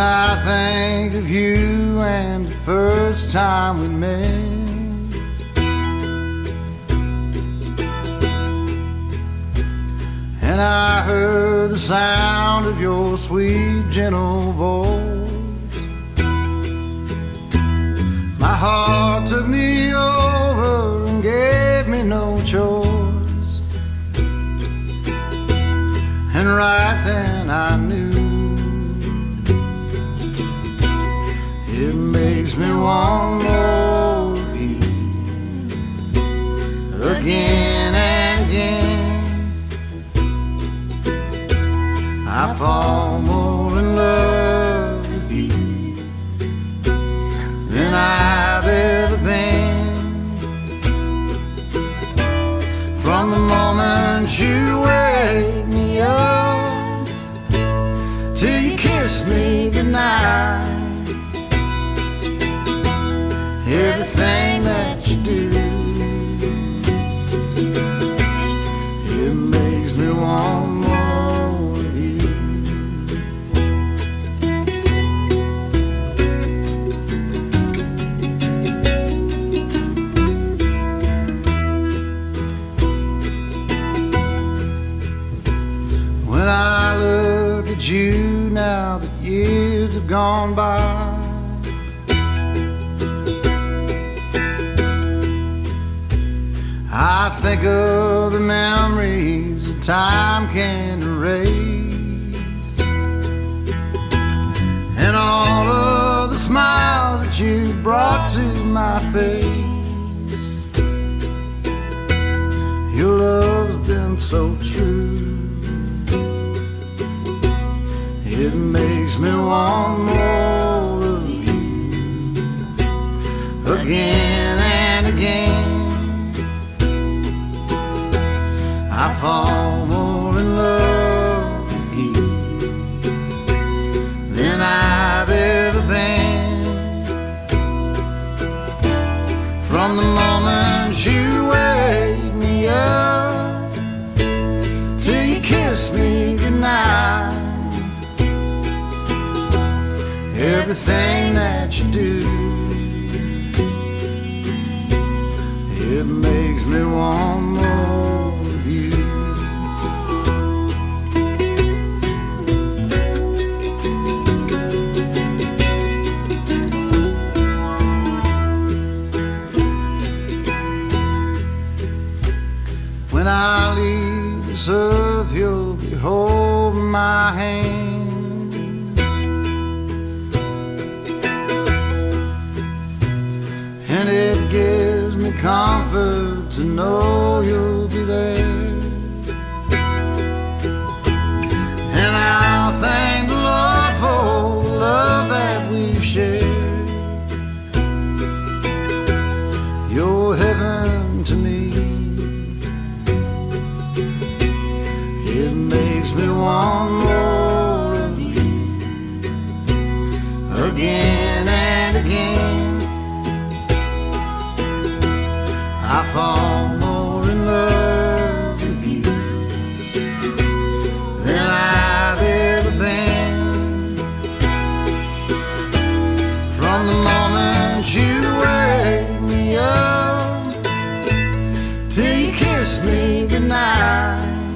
I think of you and the first time we met. And I heard the sound of your sweet, gentle voice. My heart took me over and gave me no choice. And right then I knew makes me want more you again and again. I fall more in love with you than I've ever been. From the moment you wake me up till you kiss me you now that years have gone by, I think of the memories that time can erase, and all of the smiles that you brought to my face. Your love's been so true. It makes me want more of you again and again. I fall more in love with you than I've ever been. From the moment you wake me up till you kiss me goodnight. Everything that you do, it makes me want more of you. When I leave this earth, you'll be holding my hand. Comfort to know you'll be there. And I'll thank the Lord for the love that we've shared. You're heaven to me. It makes me want more of you again I fall more in love with you than I've ever been. From the moment you wake me up till you kiss me goodnight.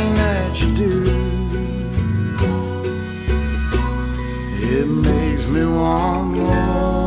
thing that you do. It makes me want more.